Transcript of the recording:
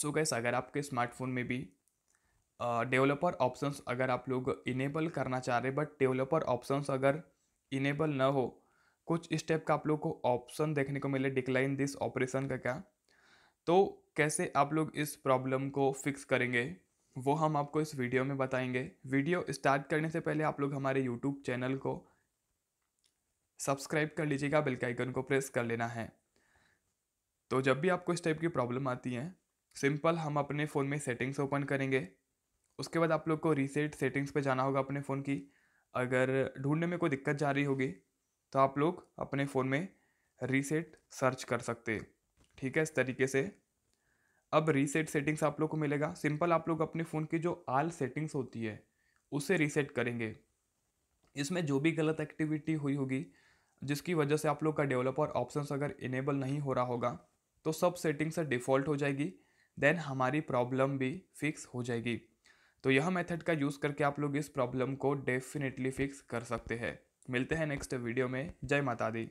सो gas अगर आपके smartphone में भी डेवलपर uh, ऑप्शंस अगर आप लोग इनेबल करना चाह रहे बट डेवलपर ऑप्शंस अगर इनेबल ना हो कुछ स्टेप का आप लोग को ऑप्शन देखने को मिले डिक्लाइन दिस ऑपरेशन का क्या? तो कैसे आप लोग इस प्रॉब्लम को फिक्स करेंगे वो हम आपको इस वीडियो में बताएँगे। वीडियो स्टार्ट करने से पहले आप लोग हमारे यूट्यूब चैनल को सब्सक्राइब कर लीजिएगा बेल आइकन को प्रेस कर लेना है। तो जब भी आपको इस टाइप की प्रॉब्लम आती है सिंपल हम अपने फ़ोन में सेटिंग्स ओपन करेंगे। उसके बाद आप लोग को रीसेट सेटिंग्स पे जाना होगा अपने फ़ोन की। अगर ढूँढने में कोई दिक्कत जा रही होगी तो आप लोग अपने फ़ोन में रीसेट सर्च कर सकते ठीक है, इस तरीके से। अब रीसेट सेटिंग्स आप लोग को मिलेगा। सिंपल आप लोग अपने फ़ोन की जो आल सेटिंग्स होती है, उसे रीसेट करेंगे। इसमें जो भी गलत एक्टिविटी हुई होगी, जिसकी वजह से आप लोग का डेवलपर ऑप्शंस अगर इनेबल नहीं हो रहा होगा तो सब सेटिंग्स डिफ़ॉल्ट हो जाएगी। देन हमारी प्रॉब्लम भी फिक्स हो जाएगी। तो यह मेथड का यूज़ करके आप लोग इस प्रॉब्लम को डेफिनेटली फिक्स कर सकते हैं। मिलते हैं नेक्स्ट वीडियो में। जय माता दी।